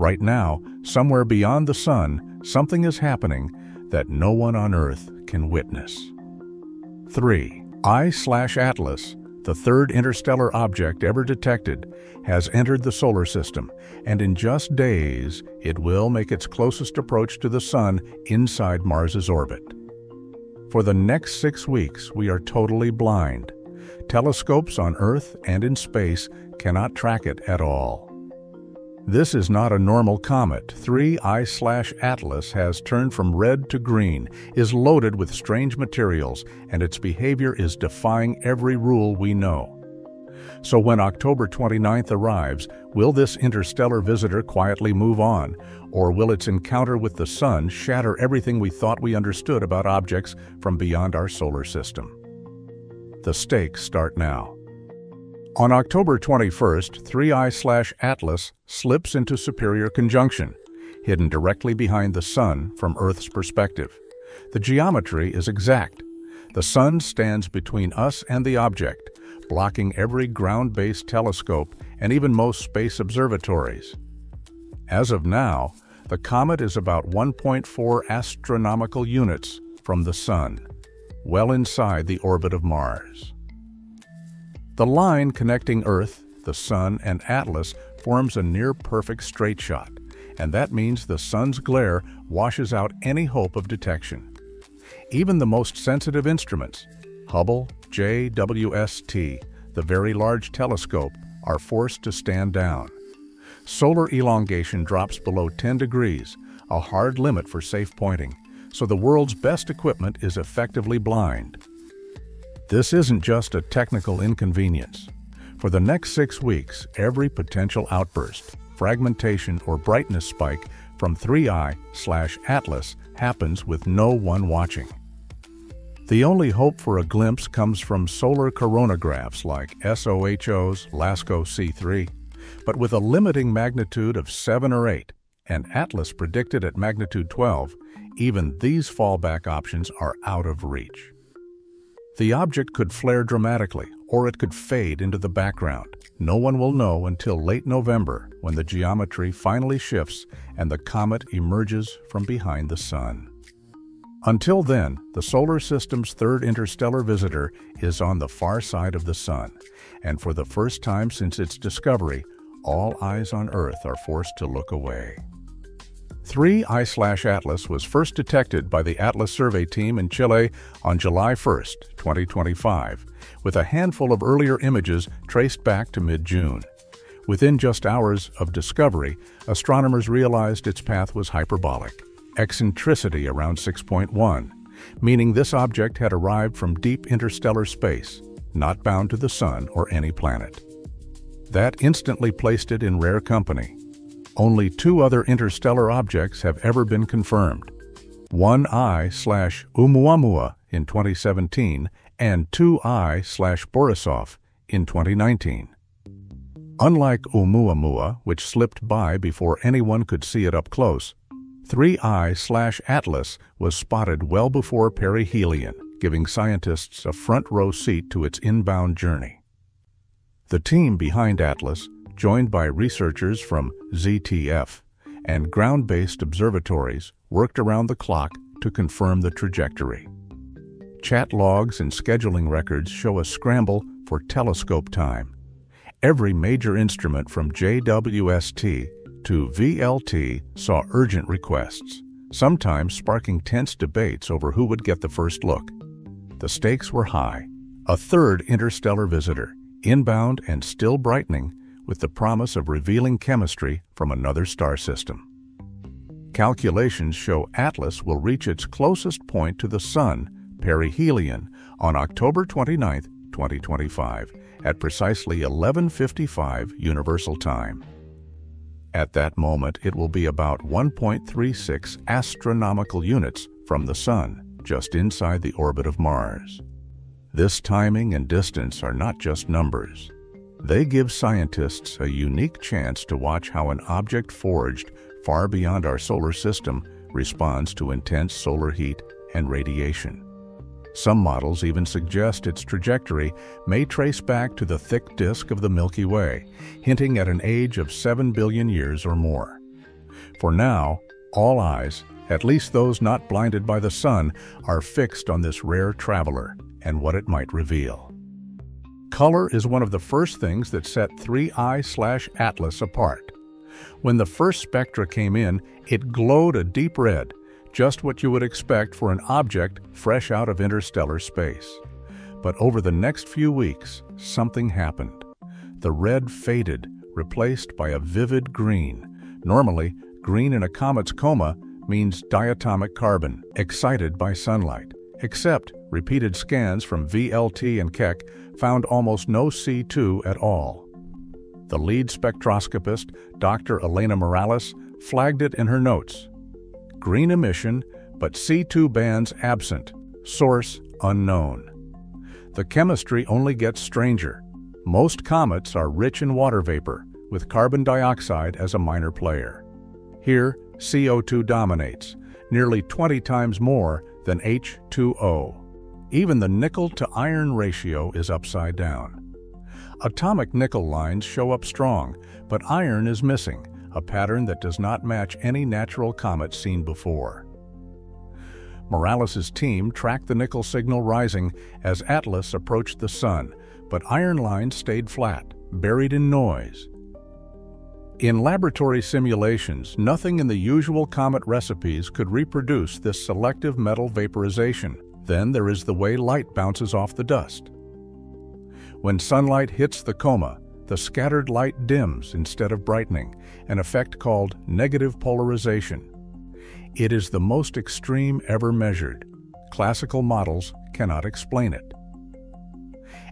Right now, somewhere beyond the sun, something is happening that no one on Earth can witness. 3. I-Atlas, the third interstellar object ever detected, has entered the solar system, and in just days, it will make its closest approach to the Sun inside Mars's orbit. For the next six weeks, we are totally blind. Telescopes on Earth and in space cannot track it at all. This is not a normal comet. 3I-Atlas has turned from red to green, is loaded with strange materials, and its behavior is defying every rule we know. So when October 29th arrives, will this interstellar visitor quietly move on, or will its encounter with the Sun shatter everything we thought we understood about objects from beyond our solar system? The stakes start now. On October 21st, 3I-Atlas slips into superior conjunction, hidden directly behind the Sun from Earth's perspective. The geometry is exact. The Sun stands between us and the object, blocking every ground-based telescope and even most space observatories. As of now, the comet is about 1.4 astronomical units from the Sun, well inside the orbit of Mars. The line connecting Earth, the Sun, and Atlas forms a near-perfect straight shot, and that means the Sun's glare washes out any hope of detection. Even the most sensitive instruments, Hubble, JWST, the Very Large Telescope, are forced to stand down. Solar elongation drops below 10 degrees, a hard limit for safe pointing, so the world's best equipment is effectively blind. This isn't just a technical inconvenience. For the next six weeks, every potential outburst, fragmentation, or brightness spike from 3i slash Atlas happens with no one watching. The only hope for a glimpse comes from solar coronagraphs like SOHO's LASCO C3, but with a limiting magnitude of 7 or 8, and Atlas predicted at magnitude 12, even these fallback options are out of reach. The object could flare dramatically, or it could fade into the background. No one will know until late November when the geometry finally shifts and the comet emerges from behind the Sun. Until then, the Solar System's third interstellar visitor is on the far side of the Sun, and for the first time since its discovery, all eyes on Earth are forced to look away. 3I-Atlas was first detected by the Atlas survey team in Chile on July 1, 2025, with a handful of earlier images traced back to mid-June. Within just hours of discovery, astronomers realized its path was hyperbolic, eccentricity around 6.1, meaning this object had arrived from deep interstellar space, not bound to the Sun or any planet. That instantly placed it in rare company, only two other interstellar objects have ever been confirmed. 1I slash Oumuamua in 2017 and 2I slash Borisov in 2019. Unlike Oumuamua, which slipped by before anyone could see it up close, 3I slash Atlas was spotted well before perihelion, giving scientists a front row seat to its inbound journey. The team behind Atlas joined by researchers from ZTF and ground-based observatories, worked around the clock to confirm the trajectory. Chat logs and scheduling records show a scramble for telescope time. Every major instrument from JWST to VLT saw urgent requests, sometimes sparking tense debates over who would get the first look. The stakes were high. A third interstellar visitor, inbound and still brightening, with the promise of revealing chemistry from another star system. Calculations show Atlas will reach its closest point to the Sun, perihelion, on October 29, 2025, at precisely 11.55 Universal Time. At that moment, it will be about 1.36 astronomical units from the Sun, just inside the orbit of Mars. This timing and distance are not just numbers. They give scientists a unique chance to watch how an object forged far beyond our solar system responds to intense solar heat and radiation. Some models even suggest its trajectory may trace back to the thick disk of the Milky Way, hinting at an age of 7 billion years or more. For now, all eyes, at least those not blinded by the sun, are fixed on this rare traveler and what it might reveal. Color is one of the first things that set 3I/Atlas apart. When the first spectra came in, it glowed a deep red, just what you would expect for an object fresh out of interstellar space. But over the next few weeks, something happened. The red faded, replaced by a vivid green. Normally, green in a comet's coma means diatomic carbon, excited by sunlight. Except repeated scans from VLT and Keck found almost no C2 at all. The lead spectroscopist, Dr. Elena Morales, flagged it in her notes. Green emission, but C2 bands absent. Source unknown. The chemistry only gets stranger. Most comets are rich in water vapor, with carbon dioxide as a minor player. Here, CO2 dominates, nearly 20 times more than H2O. Even the nickel to iron ratio is upside down. Atomic nickel lines show up strong, but iron is missing, a pattern that does not match any natural comet seen before. Morales' team tracked the nickel signal rising as Atlas approached the Sun, but iron lines stayed flat, buried in noise. In laboratory simulations, nothing in the usual comet recipes could reproduce this selective metal vaporization. Then there is the way light bounces off the dust. When sunlight hits the coma, the scattered light dims instead of brightening, an effect called negative polarization. It is the most extreme ever measured. Classical models cannot explain it.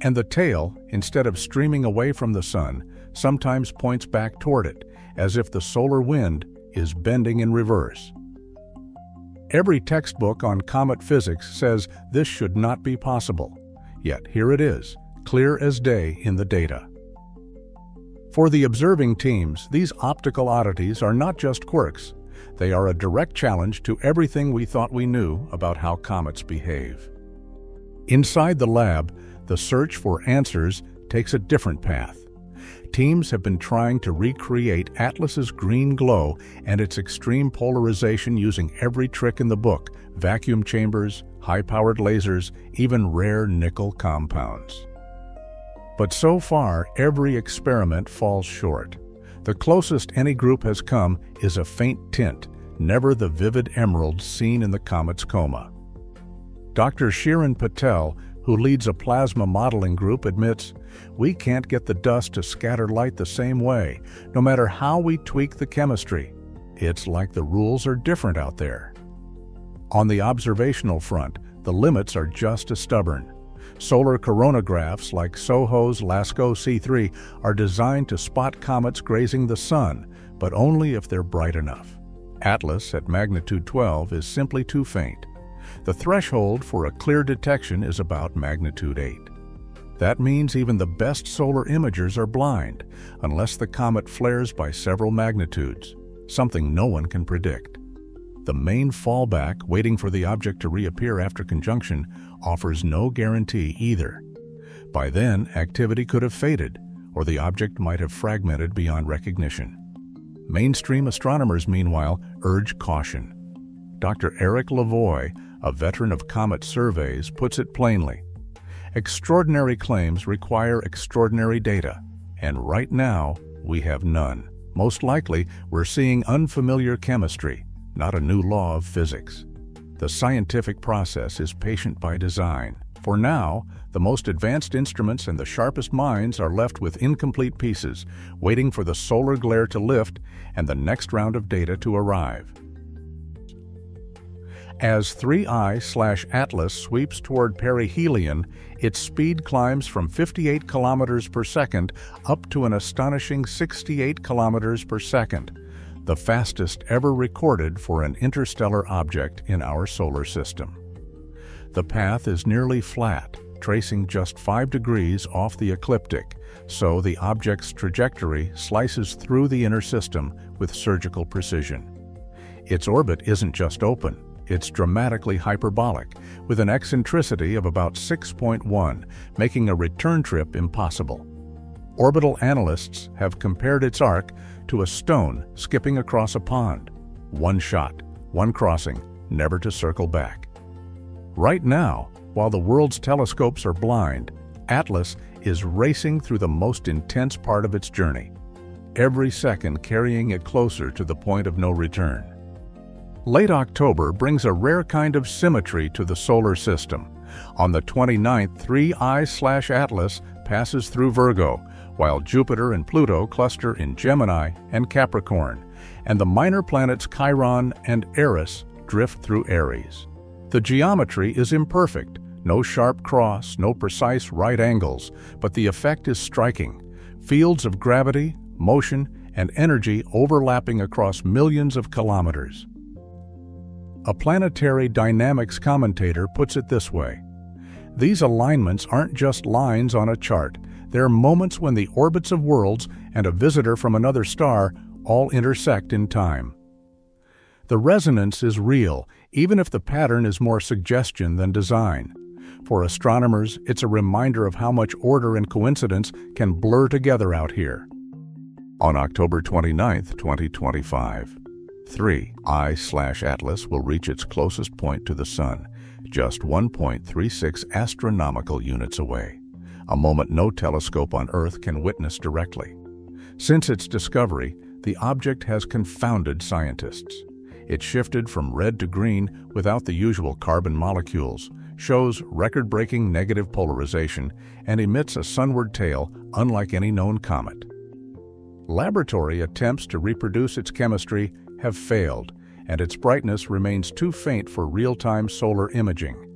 And the tail, instead of streaming away from the sun, sometimes points back toward it, as if the solar wind is bending in reverse. Every textbook on comet physics says this should not be possible. Yet here it is, clear as day in the data. For the observing teams, these optical oddities are not just quirks. They are a direct challenge to everything we thought we knew about how comets behave. Inside the lab, the search for answers takes a different path. Teams have been trying to recreate Atlas's green glow and its extreme polarization using every trick in the book, vacuum chambers, high-powered lasers, even rare nickel compounds. But so far, every experiment falls short. The closest any group has come is a faint tint, never the vivid emerald seen in the comet's coma. Dr. Shirin Patel, who leads a plasma modeling group, admits, we can't get the dust to scatter light the same way, no matter how we tweak the chemistry. It's like the rules are different out there. On the observational front, the limits are just as stubborn. Solar coronagraphs like SOHO's LASCO C3 are designed to spot comets grazing the Sun, but only if they're bright enough. Atlas at magnitude 12 is simply too faint. The threshold for a clear detection is about magnitude 8. That means even the best solar imagers are blind, unless the comet flares by several magnitudes, something no one can predict. The main fallback, waiting for the object to reappear after conjunction, offers no guarantee either. By then, activity could have faded, or the object might have fragmented beyond recognition. Mainstream astronomers, meanwhile, urge caution. Dr. Eric Lavoie, a veteran of comet surveys, puts it plainly. Extraordinary claims require extraordinary data, and right now, we have none. Most likely, we're seeing unfamiliar chemistry, not a new law of physics. The scientific process is patient by design. For now, the most advanced instruments and the sharpest minds are left with incomplete pieces, waiting for the solar glare to lift and the next round of data to arrive. As 3I slash Atlas sweeps toward perihelion, its speed climbs from 58 kilometers per second up to an astonishing 68 kilometers per second the fastest ever recorded for an interstellar object in our solar system. The path is nearly flat, tracing just 5 degrees off the ecliptic, so the object's trajectory slices through the inner system with surgical precision. Its orbit isn't just open, it's dramatically hyperbolic, with an eccentricity of about 6.1, making a return trip impossible. orbital analysts have compared its arc to a stone skipping across a pond. One shot, one crossing, never to circle back. Right now, while the world's telescopes are blind, Atlas is racing through the most intense part of its journey, every second carrying it closer to the point of no return. Late October brings a rare kind of symmetry to the solar system. On the 29th, 3I-Atlas passes through Virgo, while Jupiter and Pluto cluster in Gemini and Capricorn, and the minor planets Chiron and Eris drift through Aries. The geometry is imperfect, no sharp cross, no precise right angles, but the effect is striking. Fields of gravity, motion, and energy overlapping across millions of kilometers. A planetary dynamics commentator puts it this way. These alignments aren't just lines on a chart, they're moments when the orbits of worlds and a visitor from another star all intersect in time. The resonance is real, even if the pattern is more suggestion than design. For astronomers, it's a reminder of how much order and coincidence can blur together out here. On October 29, 2025, 3 I/Atlas will reach its closest point to the Sun, just 1.36 astronomical units away, a moment no telescope on Earth can witness directly. Since its discovery, the object has confounded scientists. It shifted from red to green without the usual carbon molecules, shows record-breaking negative polarization, and emits a sunward tail unlike any known comet. Laboratory attempts to reproduce its chemistry have failed, and its brightness remains too faint for real-time solar imaging.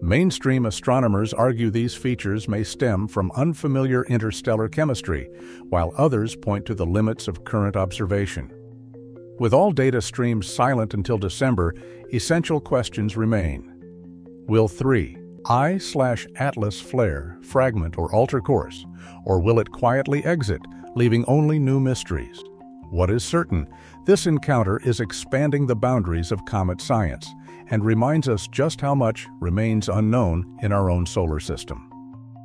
Mainstream astronomers argue these features may stem from unfamiliar interstellar chemistry, while others point to the limits of current observation. With all data streams silent until December, essential questions remain. Will 3 I/Atlas flare, fragment, or alter course, or will it quietly exit, leaving only new mysteries? What is certain, this encounter is expanding the boundaries of comet science and reminds us just how much remains unknown in our own solar system.